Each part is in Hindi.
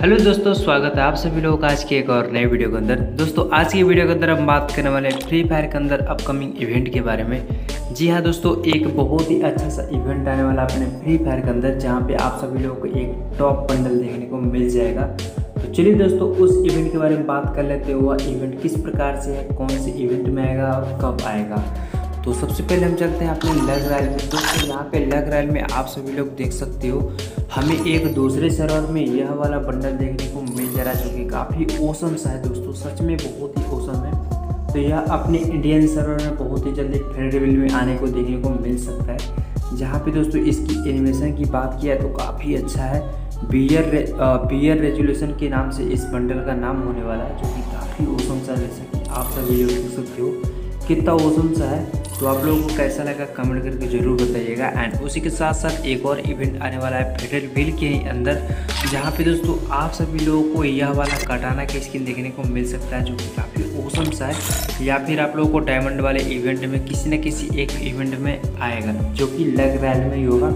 हेलो दोस्तों, स्वागत है आप सभी लोगों का आज के एक और नए वीडियो के अंदर। दोस्तों, आज की वीडियो के अंदर हम बात करने वाले फ्री फायर के अंदर अपकमिंग इवेंट के बारे में। जी हाँ दोस्तों, एक बहुत ही अच्छा सा इवेंट आने वाला अपने फ्री फायर के अंदर, जहाँ पे आप सभी लोगों को एक टॉप बंडल देखने को मिल जाएगा। तो चलिए दोस्तों, उस इवेंट के बारे में बात कर लेते हुआ इवेंट किस प्रकार से है, कौन से इवेंट में आएगा और कब आएगा। तो सबसे पहले हम चलते हैं अपने लग राइल में। दोस्तों यहाँ पे लग राइल में आप सभी लोग देख सकते हो। हमें एक दूसरे सर्वर में यह वाला बंडल देखने को मिल जा रहा है जो कि काफ़ी ओसम सा है दोस्तों। सच में बहुत ही ओसम है। तो यह अपने इंडियन सर्वर में बहुत ही जल्दी फेडरेबल में आने को देखने को मिल सकता है। जहाँ पे दोस्तों इसकी एनिमेशन की बात किया तो काफ़ी अच्छा है। बियर रे, बियर रेजोल्यूशन के नाम से इस बंडल का नाम होने वाला है जो कि काफ़ी ओसम सा जैसे कि आप सभी लोग देख सकते हो कितना ओसम सा है। तो आप लोगों को कैसा लगा कमेंट करके ज़रूर बताइएगा। एंड उसी के साथ साथ एक और इवेंट आने वाला है फेडरल बिल के अंदर, जहाँ पे दोस्तों आप सभी लोगों को यह वाला कटाना की स्किन देखने को मिल सकता है, जो कि काफ़ी ओसम सा है। या फिर आप लोगों को डायमंड वाले इवेंट में किसी न किसी एक इवेंट में आएगा, जो कि लग रैल में ही होगा।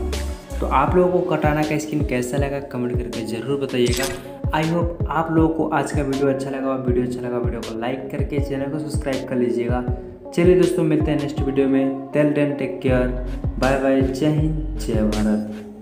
तो आप लोगों को कटाना का स्किन कैसा लगा कमेंट करके ज़रूर बताइएगा। आई होप आप लोगों को आज का वीडियो अच्छा लगा वीडियो अच्छा लगा वीडियो को लाइक करके चैनल को सब्सक्राइब कर लीजिएगा। चलिए दोस्तों मिलते हैं नेक्स्ट वीडियो में. Till then take care bye bye जय हिंद जय भारत